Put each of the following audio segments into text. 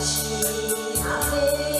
幸せ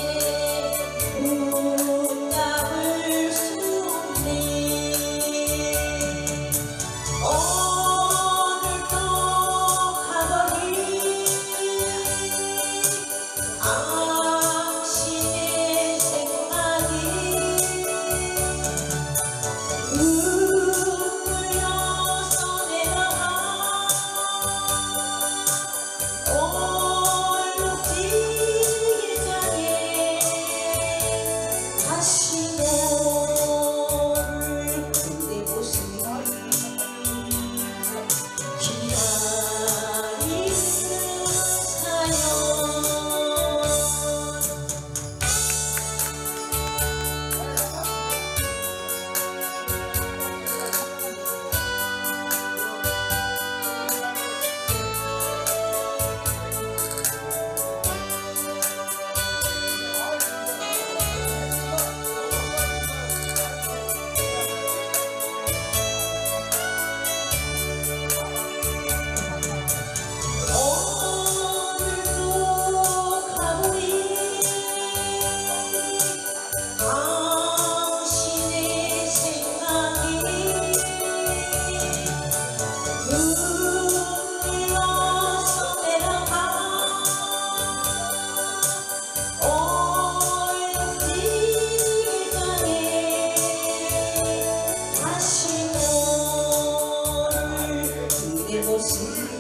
close.